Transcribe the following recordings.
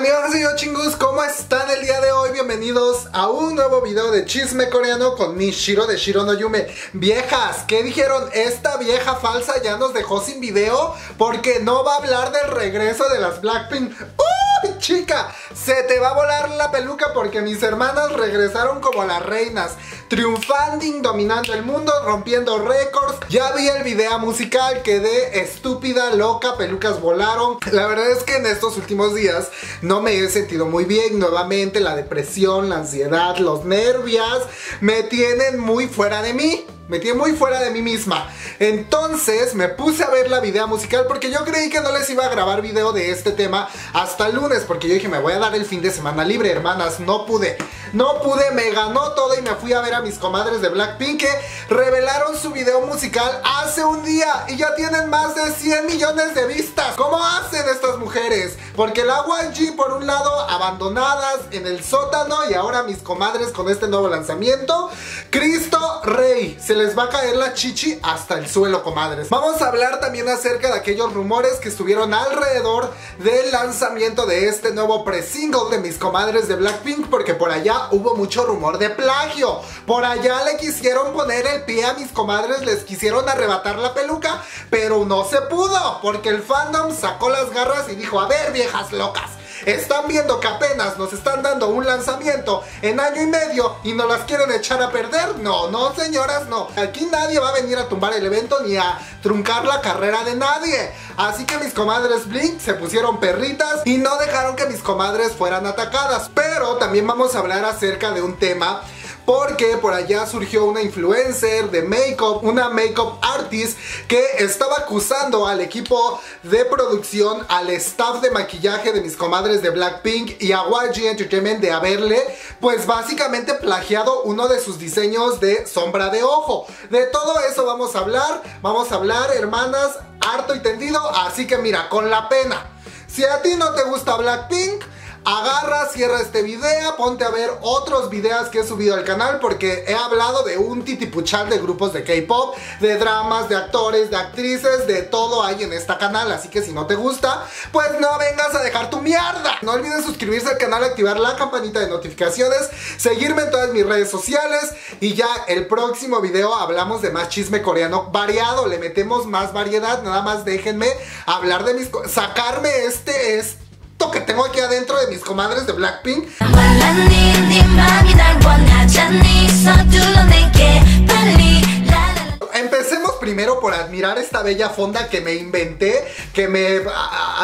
Amigos y chingus, ¿cómo están el día de hoy? Bienvenidos a un nuevo video de chisme coreano con mi Shiro de Shiro no Yume Viejas, ¿qué dijeron? Esta vieja falsa ya nos dejó sin video porque no va a hablar del regreso de las Blackpink ¡Uy, chica! Se te va a volar la peluca porque mis hermanas regresaron como las reinas Triunfando, dominando el mundo, rompiendo récords Ya vi el video musical, quedé estúpida, loca, pelucas volaron La verdad es que en estos últimos días no me he sentido muy bien. Nuevamente la depresión, la ansiedad, los nervios me tienen muy fuera de mí me tiene muy fuera de mí misma. Entonces me puse a ver la video musical porque yo creí que no les iba a grabar video de este tema hasta el lunes porque yo dije me voy a dar el fin de semana libre, hermanas. No pude, no pude, me ganó todo y me fui a ver a mis comadres de Blackpink que revelaron su video musical hace un día y ya tienen más de 100 millones de vistas. ¿Cómo hacen estas mujeres? Porque la YG por un lado abandonadas en el sótano y ahora mis comadres con este nuevo lanzamiento. Cristo Rey, se les va a caer la chichi hasta el suelo, comadres. Vamos a hablar también acerca de aquellos rumores que estuvieron alrededor del lanzamiento de este nuevo pre-single de mis comadres de Blackpink, porque por allá hubo mucho rumor de plagio. Por allá le quisieron poner el pie a mis comadres, les quisieron arrebatar la peluca, pero no se pudo, porque el fandom sacó las garras y dijo, a ver viejas locas, están viendo que apenas nos están dando un lanzamiento en año y medio y nos las quieren echar a perder. No, no señoras, no. Aquí nadie va a venir a tumbar el evento ni a truncar la carrera de nadie. Así que mis comadres Blink se pusieron perritas y no dejaron que mis comadres fueran atacadas. Pero también vamos a hablar acerca de un tema porque por allá surgió una influencer de make-up, una make-up artist que estaba acusando al equipo de producción, al staff de maquillaje de mis comadres de Blackpink y a YG Entertainment de haberle pues básicamente plagiado uno de sus diseños de sombra de ojo. De todo eso vamos a hablar, vamos a hablar hermanas, harto y tendido, así que mira, con la pena. Si a ti no te gusta Blackpink, Agarra, cierra este video, ponte a ver otros videos que he subido al canal porque he hablado de un titipuchal de grupos de K-pop, de dramas, de actores, de actrices, de todo hay en este canal, así que si no te gusta, pues no vengas a dejar tu mierda. No olvides suscribirse al canal, activar la campanita de notificaciones, seguirme en todas mis redes sociales y ya el próximo video hablamos de más chisme coreano variado, le metemos más variedad, nada más déjenme hablar de mis... sacarme este, este que tengo aquí adentro de mis comadres de Blackpink por admirar esta bella fonda que me inventé, que me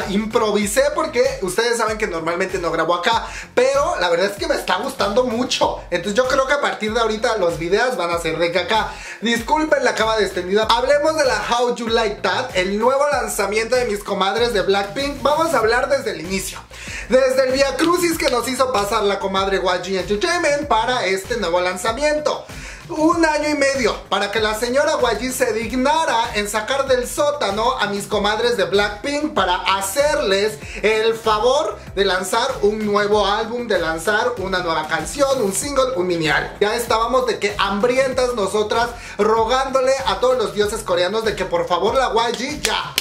improvisé porque ustedes saben que normalmente no grabo acá, pero la verdad es que me está gustando mucho. Entonces yo creo que a partir de ahorita los videos van a ser de caca. Disculpen la cama extendida. Hablemos de la How You Like That, el nuevo lanzamiento de mis comadres de Blackpink. Vamos a hablar desde el inicio. Desde el Via Crucis que nos hizo pasar la comadre YG Entertainment para este nuevo lanzamiento un año y medio para que la señora Guayi se dignara en sacar del sótano a mis comadres de Blackpink para hacerles el favor de lanzar un nuevo álbum, de lanzar una nueva canción, un single, un mini Ya estábamos de que hambrientas nosotras rogándole a todos los dioses coreanos de que por favor la YG ya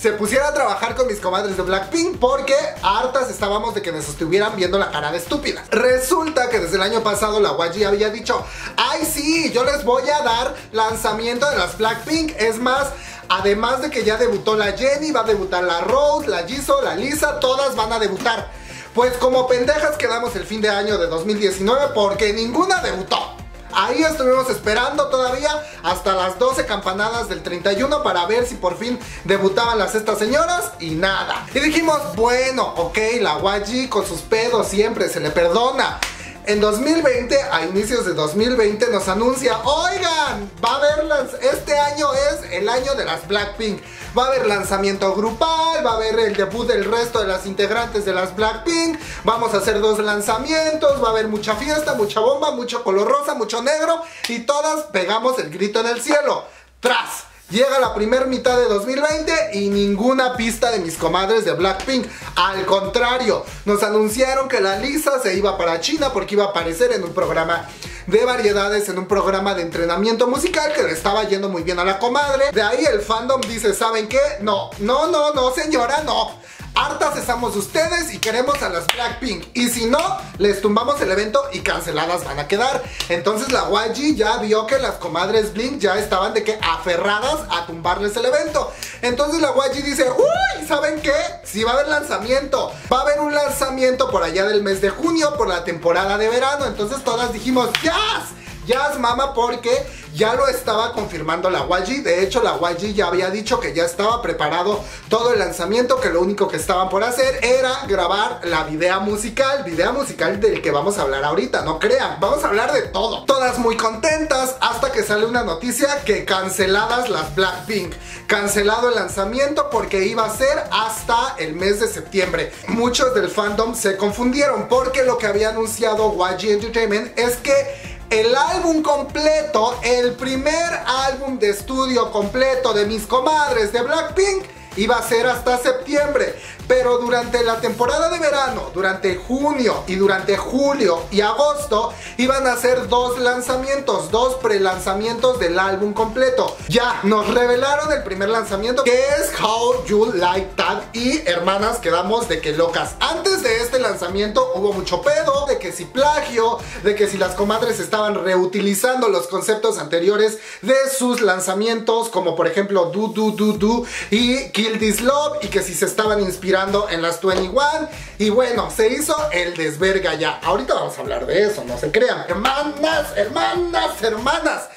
se pusiera a trabajar con mis comadres de Blackpink porque hartas estábamos de que nos estuvieran viendo la cara de estúpida. Resulta que desde el año pasado la YG había dicho, ay sí, yo les voy a dar lanzamiento de las Blackpink. Es más, además de que ya debutó la Jenny, va a debutar la Rose, la Jisoo, la Lisa, todas van a debutar. Pues como pendejas quedamos el fin de año de 2019 porque ninguna debutó. Ahí estuvimos esperando todavía hasta las 12 campanadas del 31 para ver si por fin debutaban las estas señoras y nada. Y dijimos, bueno, ok, la YG con sus pedos siempre se le perdona. En 2020, a inicios de 2020, nos anuncia, oigan, va a haber, este año es el año de las Blackpink. Va a haber lanzamiento grupal, va a haber el debut del resto de las integrantes de las Blackpink. Vamos a hacer dos lanzamientos, va a haber mucha fiesta, mucha bomba, mucho color rosa, mucho negro y todas pegamos el grito en el cielo. Tras. Llega la primera mitad de 2020 y ninguna pista de mis comadres de Blackpink. Al contrario, nos anunciaron que la Lisa se iba para China porque iba a aparecer en un programa de variedades, en un programa de entrenamiento musical que le estaba yendo muy bien a la comadre. De ahí el fandom dice, ¿saben qué? No, no, no, no, señora, no. Hartas pasamos ustedes y queremos a las Blackpink. Y si no, les tumbamos el evento y canceladas van a quedar. Entonces la YG ya vio que las comadres Blink ya estaban de que aferradas a tumbarles el evento. Entonces la YG dice, uy, ¿saben qué? Si va a haber lanzamiento. Va a haber un lanzamiento por allá del mes de junio, por la temporada de verano. Entonces todas dijimos, ¡Yas! Jazz Mama porque ya lo estaba confirmando la YG. De hecho, la YG ya había dicho que ya estaba preparado todo el lanzamiento, que lo único que estaban por hacer era grabar la video musical, video musical del que vamos a hablar ahorita, no crean, vamos a hablar de todo. Todas muy contentas hasta que sale una noticia que canceladas las Blackpink. Cancelado el lanzamiento porque iba a ser hasta el mes de septiembre. Muchos del fandom se confundieron porque lo que había anunciado YG Entertainment es que el álbum completo, el primer álbum de estudio completo de mis comadres de Blackpink iba a ser hasta septiembre. Pero durante la temporada de verano, durante junio y durante julio y agosto, iban a ser dos lanzamientos, dos pre-lanzamientos del álbum completo. Ya nos revelaron el primer lanzamiento que es How You Like That y hermanas quedamos de que locas. Antes de este lanzamiento hubo mucho pedo de que si plagio, de que si las comadres estaban reutilizando los conceptos anteriores de sus lanzamientos, como por ejemplo Do Do Do Do y Kill This Love y que si se estaban inspirando en las 21 y bueno, se hizo el desverga ya. Ahorita vamos a hablar de eso, no se crean. Hermanas, hermanas, hermanas.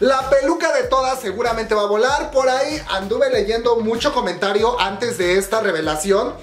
La peluca de todas seguramente va a volar. Por ahí anduve leyendo mucho comentario antes de esta revelación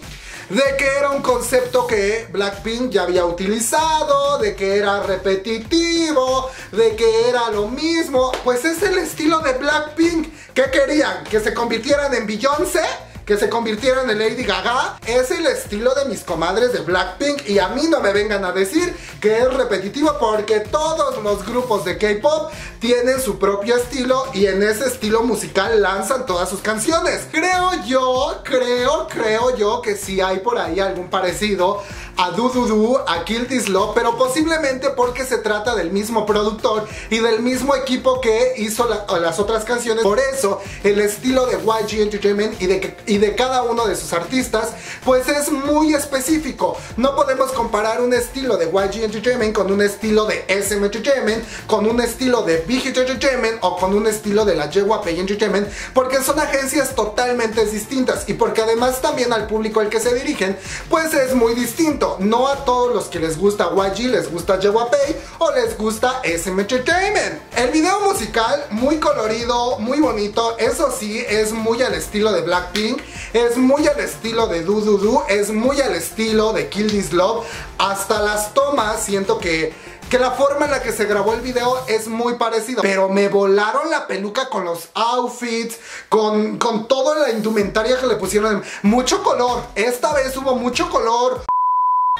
de que era un concepto que Blackpink ya había utilizado, de que era repetitivo, de que era lo mismo. Pues es el estilo de Blackpink. ¿Qué querían? ¿Que se convirtieran en Beyoncé? Que se convirtieron en Lady Gaga es el estilo de mis comadres de Blackpink y a mí no me vengan a decir que es repetitivo porque todos los grupos de K-pop tienen su propio estilo y en ese estilo musical lanzan todas sus canciones. Creo yo, creo, creo yo que sí hay por ahí algún parecido a Du Du, a Kill This Love, pero posiblemente porque se trata del mismo productor y del mismo equipo que hizo las otras canciones. Por eso, el estilo de YG Entertainment y de, y de cada uno de sus artistas, pues es muy específico. No podemos comparar un estilo de YG Entertainment con un estilo de SM Entertainment, con un estilo de Big Entertainment o con un estilo de la JYP Entertainment, porque son agencias totalmente distintas y porque además también al público al que se dirigen, pues es muy distinto. No a todos los que les gusta YG les gusta Pay o les gusta SM Entertainment. El video musical, muy colorido, muy bonito. Eso sí, es muy al estilo de Blackpink. Es muy al estilo de Do Do Do. Es muy al estilo de Kill This Love. Hasta las tomas siento que que la forma en la que se grabó el video es muy parecido. Pero me volaron la peluca con los outfits, con, con toda la indumentaria que le pusieron. Mucho color. Esta vez hubo mucho color.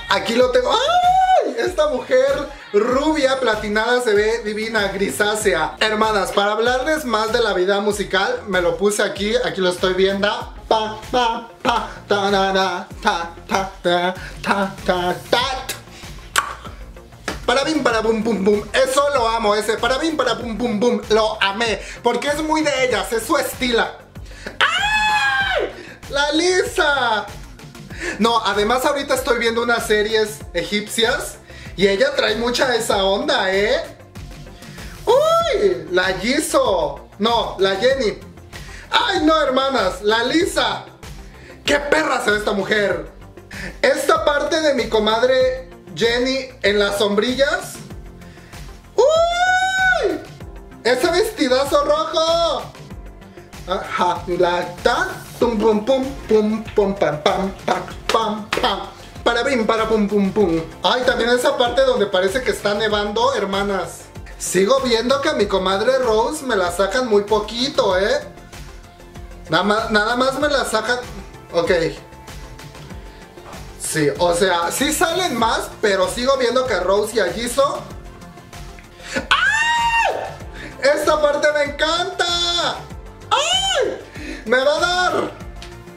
Aquí lo tengo. ¡Ay! Esta mujer rubia, platinada, se ve divina, grisácea. Hermanas, para hablarles más de la vida musical, me lo puse aquí, aquí lo estoy viendo. Pa, pa, pa, ta, na, ta, ta, ta, ta, ta, ta. Para bim, para bum, bum, bum. Eso lo amo, ese para bim, para bum, bum, bum. Lo amé. Porque es muy de ellas, es su estila. ¡Ay! ¡La Lisa! No, además ahorita estoy viendo unas series egipcias y ella trae mucha esa onda, ¿eh? ¡Uy! La Jisoo. No, la Jenny. ¡Ay, no, hermanas! La Lisa. ¡Qué perra se ve esta mujer! Esta parte de mi comadre Jenny en las sombrillas. ¡Uy! ¡Ese vestidazo rojo! Ajá, la ta pum pum pum pum pum pam pam pam pam pam para bim para pum pum pum. Ay, también esa parte donde parece que está nevando, hermanas. Sigo viendo que a mi comadre Rose me la sacan muy poquito, ¿eh? Nada más, nada más me la sacan. Ok. Sí, o sea, sí salen más, pero sigo viendo que Rose y a. ¡Ay! Esta parte me encanta. ¡Ay! ¡Me va a dar!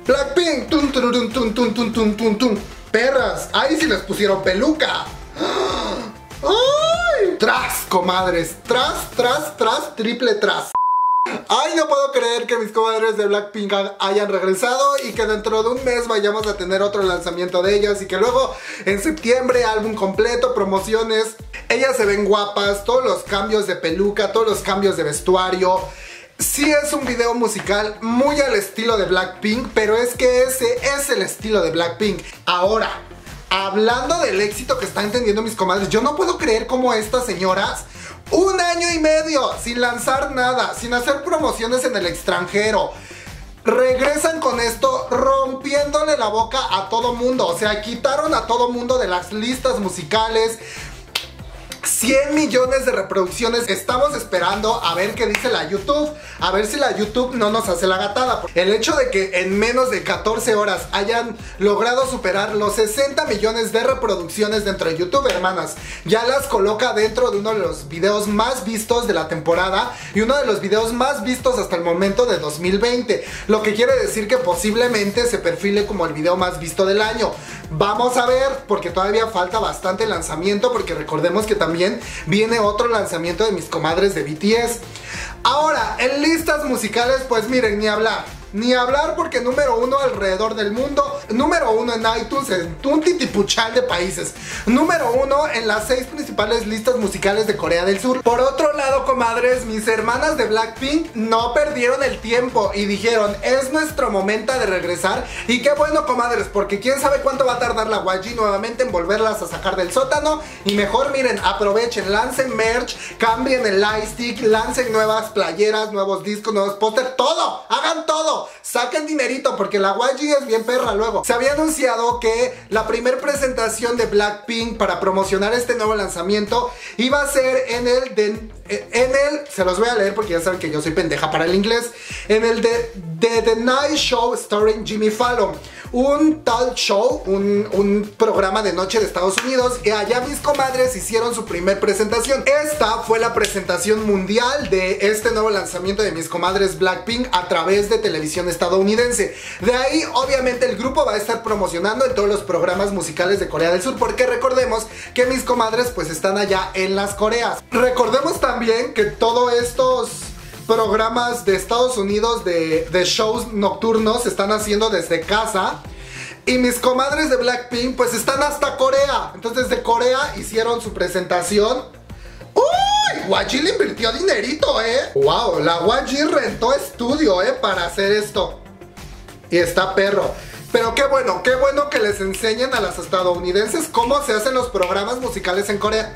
¡Blackpink! ¡Tun, tun, tun, tun, tun, tun, tun, tun! perras ¡Ahí sí les pusieron peluca! ¡Ay! ¡Tras, comadres! ¡Tras, tras, tras! ¡Triple tras! Ay, no puedo creer que mis comadres de Blackpink hayan regresado y que dentro de un mes vayamos a tener otro lanzamiento de ellas y que luego en septiembre álbum completo, promociones. Ellas se ven guapas, todos los cambios de peluca, todos los cambios de vestuario. Sí es un video musical muy al estilo de Blackpink, pero es que ese es el estilo de Blackpink. Ahora, hablando del éxito que están teniendo mis comadres, yo no puedo creer cómo estas señoras un año y medio sin lanzar nada, sin hacer promociones en el extranjero. Regresan con esto rompiéndole la boca a todo mundo. O sea, quitaron a todo mundo de las listas musicales. 100 millones de reproducciones. Estamos esperando a ver qué dice la YouTube. A ver si la YouTube no nos hace la gatada. El hecho de que en menos de 14 horas hayan logrado superar los 60 millones de reproducciones dentro de YouTube, hermanas, ya las coloca dentro de uno de los videos más vistos de la temporada y uno de los videos más vistos hasta el momento de 2020. Lo que quiere decir que posiblemente se perfile como el video más visto del año. Vamos a ver, porque todavía falta bastante lanzamiento, porque recordemos que también viene otro lanzamiento de mis comadres de BTS. Ahora, en listas musicales, pues miren, ni hablar. Ni hablar porque número uno alrededor del mundo, número uno en iTunes en un titipuchal de países, número uno en las seis principales listas musicales de Corea del Sur. Por otro lado, comadres, mis hermanas de Blackpink no perdieron el tiempo y dijeron, es nuestro momento de regresar. Y qué bueno, comadres, porque quién sabe cuánto va a tardar la YG nuevamente en volverlas a sacar del sótano. Y mejor miren, aprovechen, lancen merch, cambien el lightstick, lancen nuevas playeras, nuevos discos, nuevos póster, todo, hagan todo saquen dinerito porque la YG es bien perra luego. Se había anunciado que la primer presentación de Blackpink para promocionar este nuevo lanzamiento iba a ser en el de en el, se los voy a leer porque ya saben que yo soy pendeja para el inglés, en el de, The Night Show starring Jimmy Fallon, un tal show, un, un, programa de noche de Estados Unidos, y allá mis comadres hicieron su primer presentación. Esta fue la presentación mundial de este nuevo lanzamiento de mis comadres Blackpink a través de televisión estadounidense. De ahí, obviamente, el grupo va a estar promocionando en todos los programas musicales de Corea del Sur, porque recordemos que mis comadres pues están allá en las Coreas. Recordemos también que todos estos programas de Estados Unidos de, shows nocturnos se están haciendo desde casa. Y mis comadres de Blackpink pues están hasta Corea. Entonces de Corea hicieron su presentación YG le invirtió dinerito, ¿eh? Wow, la YG rentó estudio, ¿eh? Para hacer esto. Y está perro. Pero qué bueno, qué bueno que les enseñen a las estadounidenses cómo se hacen los programas musicales en Corea.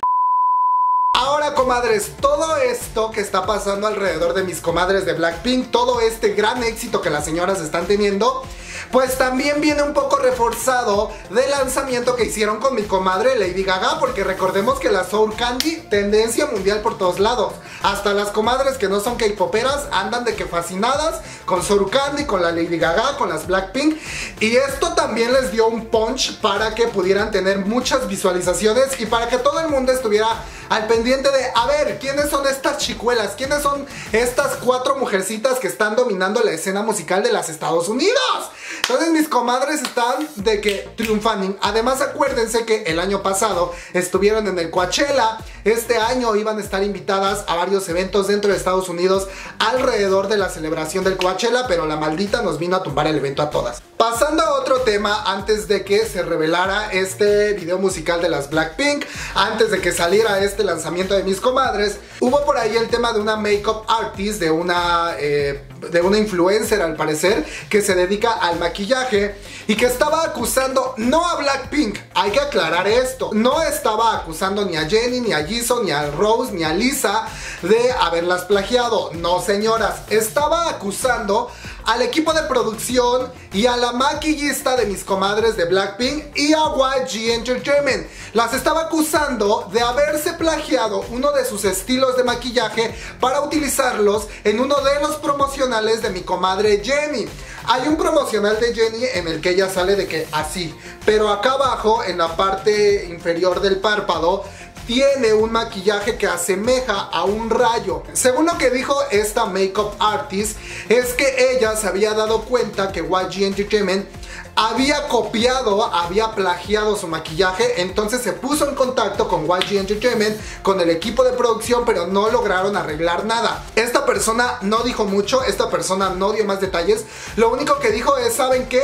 Comadres, todo esto que está pasando alrededor de mis comadres de Blackpink, todo este gran éxito que las señoras están teniendo, pues también viene un poco reforzado del lanzamiento que hicieron con mi comadre Lady Gaga, porque recordemos que la Soul Candy, tendencia mundial por todos lados. Hasta las comadres que no son K-poperas andan de que fascinadas con Soul Candy, con la Lady Gaga, con las Blackpink. Y esto también les dio un punch para que pudieran tener muchas visualizaciones y para que todo el mundo estuviera al pendiente de, a ver, ¿quiénes son estas chicuelas? ¿Quiénes son estas cuatro mujercitas que están dominando la escena musical de las Estados Unidos? Entonces mis comadres están de que triunfan. Además acuérdense que el año pasado estuvieron en el Coachella. Este año iban a estar invitadas a varios eventos dentro de Estados Unidos alrededor de la celebración del Coachella, pero la maldita nos vino a tumbar el evento a todas. Pasando a otro tema, antes de que se revelara este video musical de las Blackpink, antes de que saliera este lanzamiento de mis comadres, hubo por ahí el tema de una makeup artist, de una, eh, de una influencer al parecer, que se dedica al maquillaje y que estaba acusando no a Blackpink, hay que aclarar esto, no estaba acusando ni a Jenny, ni a Ni a Rose, ni a Lisa de haberlas plagiado, no señoras, estaba acusando al equipo de producción y a la maquillista de mis comadres de Blackpink y a YG Entertainment. Las estaba acusando de haberse plagiado uno de sus estilos de maquillaje para utilizarlos en uno de los promocionales de mi comadre Jenny. Hay un promocional de Jenny en el que ella sale de que así, pero acá abajo en la parte inferior del párpado tiene un maquillaje que asemeja a un rayo. Según lo que dijo esta makeup artist, es que ella se había dado cuenta que YG Entertainment había copiado, había plagiado su maquillaje, entonces se puso en contacto con YG Entertainment, con el equipo de producción, pero no lograron arreglar nada. Esta persona no dijo mucho, esta persona no dio más detalles, lo único que dijo es, ¿saben qué?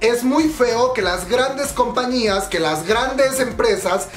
Es muy feo que las grandes compañías, que las grandes empresas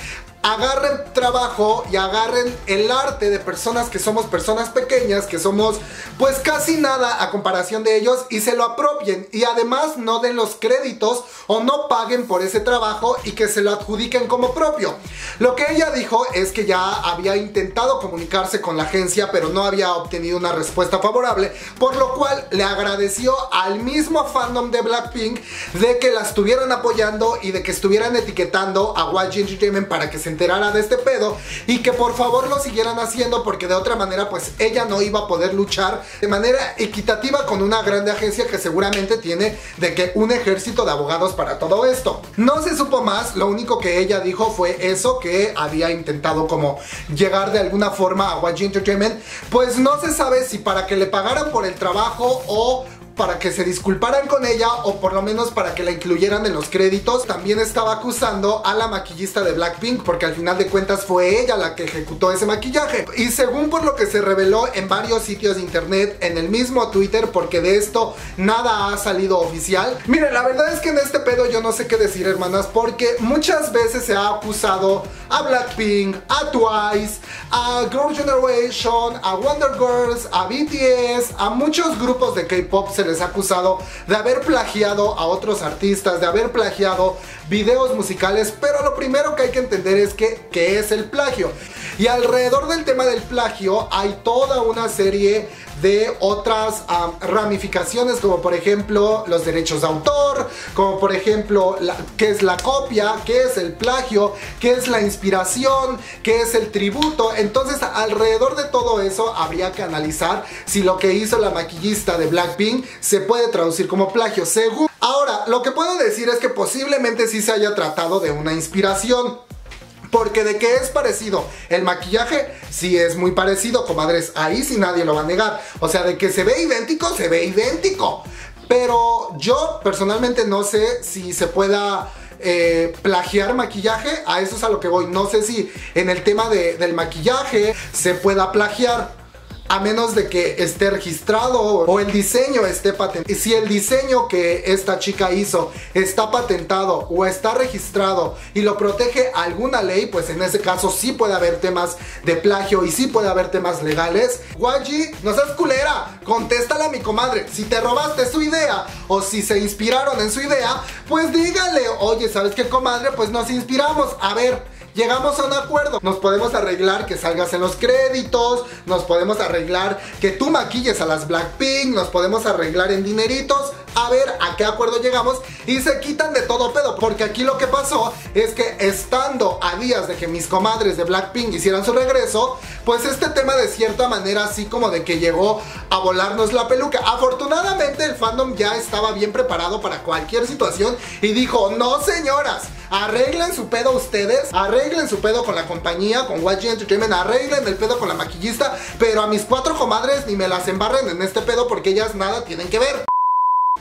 agarren trabajo y agarren el arte de personas que somos personas pequeñas, que somos pues casi nada a comparación de ellos y se lo apropien y además no den los créditos o no paguen por ese trabajo y que se lo adjudiquen como propio. Lo que ella dijo es que ya había intentado comunicarse con la agencia pero no había obtenido una respuesta favorable, por lo cual le agradeció al mismo fandom de Blackpink de que la estuvieran apoyando y de que estuvieran etiquetando a YG Entertainment para que se enterara de este pedo y que por favor lo siguieran haciendo porque de otra manera pues ella no iba a poder luchar de manera equitativa con una grande agencia que seguramente tiene de que un ejército de abogados para todo esto. No se supo más, lo único que ella dijo fue eso que había intentado como llegar de alguna forma a YG Entertainment, pues no se sabe si para que le pagaran por el trabajo o para que se disculparan con ella o por lo menos para que la incluyeran en los créditos. También estaba acusando a la maquillista de Blackpink porque al final de cuentas fue ella la que ejecutó ese maquillaje. Y según por lo que se reveló en varios sitios de internet, en el mismo Twitter, porque de esto nada ha salido oficial. Miren, la verdad es que en este pedo yo no sé qué decir, hermanas, porque muchas veces se ha acusado a Blackpink, a Twice, a Girl Generation, a Wonder Girls, a BTS, a muchos grupos de K-pop les ha acusado de haber plagiado a otros artistas, de haber plagiado videos musicales, pero lo primero que hay que entender es que, ¿qué es el plagio? Y alrededor del tema del plagio hay toda una serie de otras ramificaciones como por ejemplo los derechos de autor, como por ejemplo qué es la copia, qué es el plagio, qué es la inspiración, qué es el tributo. Entonces alrededor de todo eso habría que analizar si lo que hizo la maquillista de Blackpink se puede traducir como plagio. Según Ahora, lo que puedo decir es que posiblemente sí se haya tratado de una inspiración. Porque de qué es parecido el maquillaje, sí es muy parecido, comadres. Ahí sí nadie lo va a negar. O sea, de que se ve idéntico, se ve idéntico. Pero yo personalmente no sé si se pueda eh, plagiar maquillaje. A eso es a lo que voy. No sé si en el tema del maquillaje se pueda plagiar a menos de que esté registrado o el diseño esté patentado. Si el diseño que esta chica hizo está patentado o está registrado y lo protege alguna ley, pues en ese caso sí puede haber temas de plagio y sí puede haber temas legales. Waji, no seas culera, contéstale a mi comadre. Si te robaste su idea o si se inspiraron en su idea, pues dígale, oye, ¿sabes qué comadre? Pues nos inspiramos. A ver, llegamos a un acuerdo. Nos podemos arreglar que salgas en los créditos, nos podemos arreglar que tú maquilles a las Blackpink, nos podemos arreglar en dineritos. A ver a qué acuerdo llegamos y se quitan de todo pedo. Porque aquí lo que pasó es que estando a días de que mis comadres de Blackpink hicieran su regreso, pues este tema de cierta manera así como de que llegó a volarnos la peluca. Afortunadamente el fandom ya estaba bien preparado para cualquier situación y dijo, no señoras, arreglen su pedo ustedes, arreglen su pedo con la compañía, con YG Entertainment, arreglen el pedo con la maquillista, pero a mis cuatro comadres ni me las embarren en este pedo porque ellas nada tienen que ver.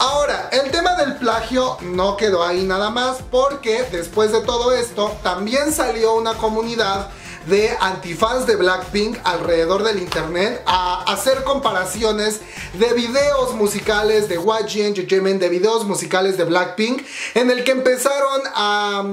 Ahora, el tema del plagio no quedó ahí nada más porque después de todo esto también salió una comunidad de antifans de Blackpink alrededor del internet a hacer comparaciones de videos musicales de YG Entertainment, de videos musicales de Blackpink, en el que empezaron a,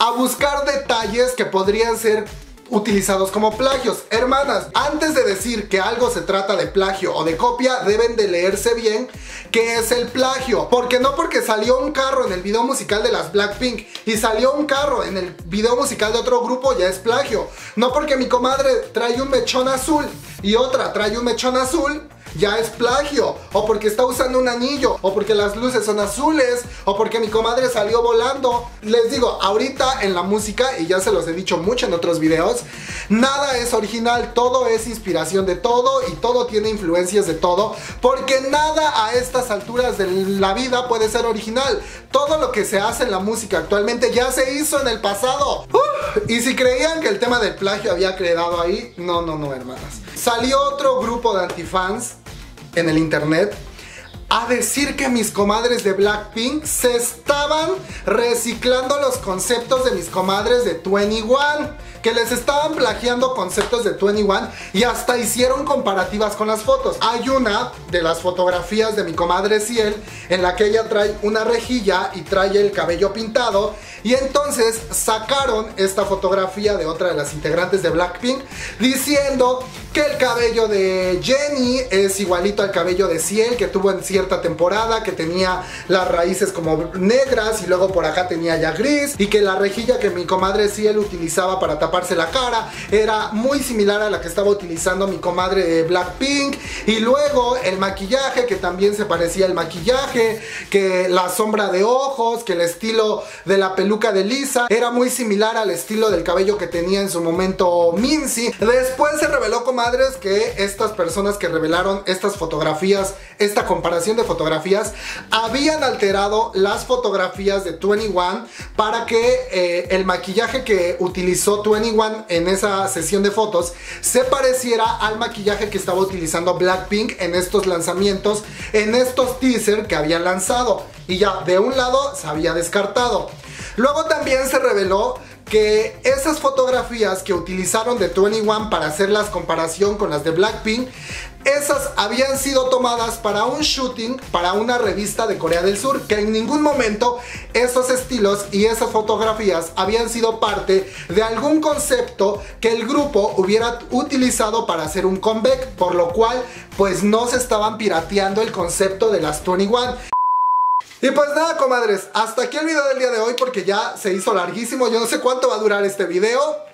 a buscar detalles que podrían ser utilizados como plagios. Hermanas, antes de decir que algo se trata de plagio o de copia, deben de leerse bien qué es el plagio. Porque no porque salió un carro en el video musical de las Blackpink y salió un carro en el video musical de otro grupo ya es plagio. No porque mi comadre trae un mechón azul y otra trae un mechón azul ya es plagio, o porque está usando un anillo, o porque las luces son azules, o porque mi comadre salió volando. Les digo, ahorita en la música, y ya se los he dicho mucho en otros videos, nada es original, todo es inspiración de todo y todo tiene influencias de todo, porque nada a estas alturas de la vida puede ser original. Todo lo que se hace en la música actualmente ya se hizo en el pasado. y si creían que el tema del plagio había quedado ahí, no, no, no, hermanas. Salió otro grupo de antifans en el internet a decir que mis comadres de Blackpink se estaban reciclando los conceptos de mis comadres de 21 que les estaban plagiando conceptos de 21 y hasta hicieron comparativas con las fotos. Hay una de las fotografías de mi comadre Ciel en la que ella trae una rejilla y trae el cabello pintado y entonces sacaron esta fotografía de otra de las integrantes de Blackpink diciendo que el cabello de Jenny es igualito al cabello de Ciel que tuvo en cierta temporada, que tenía las raíces como negras y luego por acá tenía ya gris y que la rejilla que mi comadre Ciel utilizaba para taparse la cara era muy similar a la que estaba utilizando mi comadre de Blackpink y luego el maquillaje que también se parecía al maquillaje, que la sombra de ojos, que el estilo de la peluca de Lisa era muy similar al estilo del cabello que tenía en su momento Minzy. Después se reveló como que estas personas que revelaron estas fotografías, esta comparación de fotografías, habían alterado las fotografías de 21 para que eh, el maquillaje que utilizó 21 en esa sesión de fotos se pareciera al maquillaje que estaba utilizando Blackpink en estos lanzamientos, en estos teasers que habían lanzado. Y ya de un lado se había descartado. Luego también se reveló que esas fotografías que utilizaron de 21 para hacer la comparación con las de Blackpink, esas habían sido tomadas para un shooting para una revista de Corea del Sur, que en ningún momento esos estilos y esas fotografías habían sido parte de algún concepto que el grupo hubiera utilizado para hacer un comeback, por lo cual pues no se estaban pirateando el concepto de las 21. Y pues nada, comadres, hasta aquí el video del día de hoy porque ya se hizo larguísimo. Yo no sé cuánto va a durar este video.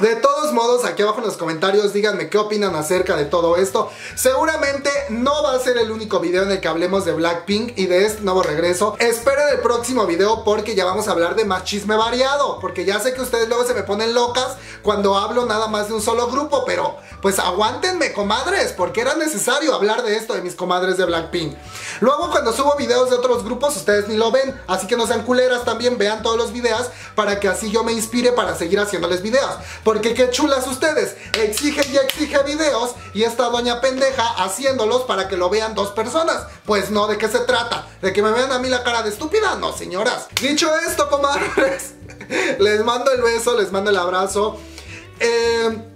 De todos modos, aquí abajo en los comentarios díganme qué opinan acerca de todo esto. Seguramente no va a ser el único video en el que hablemos de Blackpink y de este nuevo regreso. Esperen el próximo video porque ya vamos a hablar de más chisme variado. Porque ya sé que ustedes luego se me ponen locas cuando hablo nada más de un solo grupo. Pero pues aguántenme, comadres, porque era necesario hablar de esto de mis comadres de Blackpink. Luego cuando subo videos de otros grupos, ustedes ni lo ven. Así que no sean culeras también, vean todos los videos para que así yo me inspire para seguir haciéndoles videos. Porque qué chulas ustedes. Exigen y exige videos y esta doña pendeja haciéndolos para que lo vean dos personas. Pues no, ¿de qué se trata? ¿De que me vean a mí la cara de estúpida? No, señoras. Dicho esto, comadres, les mando el beso, les mando el abrazo. Eh...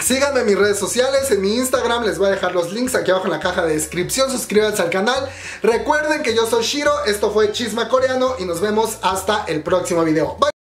Síganme en mis redes sociales, en mi Instagram, les voy a dejar los links aquí abajo en la caja de descripción, suscríbanse al canal. Recuerden que yo soy Shiro, esto fue Chisma Coreano y nos vemos hasta el próximo video. Bye.